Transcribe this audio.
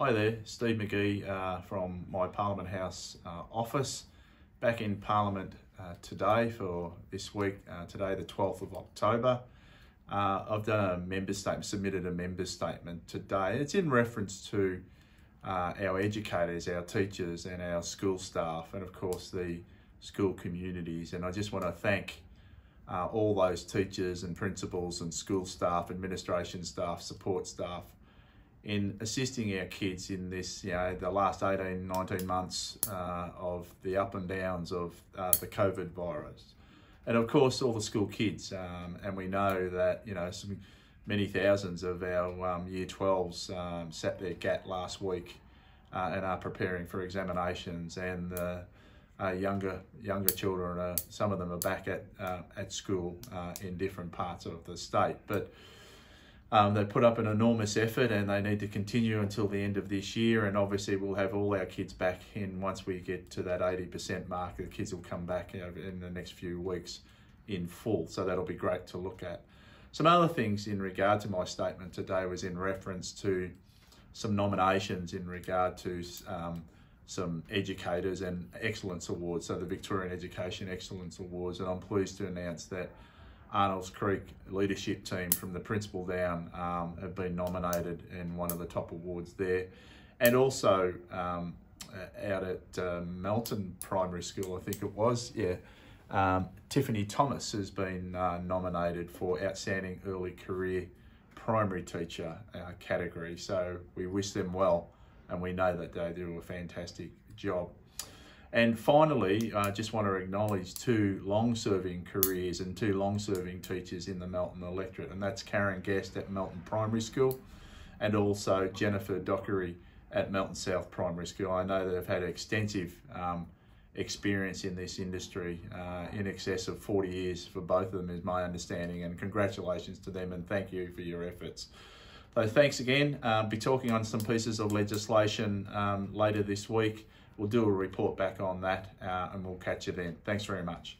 Hi there, Steve McGhie uh, from my Parliament House uh, office. Back in Parliament uh, today for this week, uh, today the 12th of October. Uh, I've done a member statement, submitted a member statement today. It's in reference to uh, our educators, our teachers and our school staff and of course the school communities. And I just want to thank all those teachers and principals and school staff, administration staff, support staff in assisting our kids in this, you know, the last 18, 19 months uh, of the up and downs of uh, the COVID virus. And of course, all the school kids. Um, and we know that, you know, some, many thousands of our um, year 12s um, sat their GAT last week uh, and are preparing for examinations. And uh, younger younger children, are, some of them are back at, uh, at school uh, in different parts of the state. But um, they put up an enormous effort and they need to continue until the end of this year. And obviously, we'll have all our kids back in once we get to that 80% mark. The kids will come back in the next few weeks in full. So that'll be great to look at. Some other things in regard to my statement today was in reference to some nominations in regard to um, some educators and excellence awards. So the Victorian Education Excellence Awards. And I'm pleased to announce that Arnold's Creek leadership team from the principal down um, have been nominated in one of the top awards there. And also um, uh, out at uh, Melton Primary School, I think it was, yeah, um, Tiffany Thomas has been uh, nominated for Outstanding Early Career Primary Teacher uh, category. So we wish them well and we know that they do a fantastic job. And finally, I just want to acknowledge two long-serving careers and two long-serving teachers in the Melton electorate, and that's Karen Guest at Melton Primary School and also Jennifer Dockeary at Melton South Primary School. I know they've had extensive um, experience in this industry, uh, in excess of 40 years for both of them is my understanding, and congratulations to them and thank you for your efforts. So thanks again. Uh, be talking on some pieces of legislation um, later this week we'll do a report back on that uh, and we'll catch you then. Thanks very much.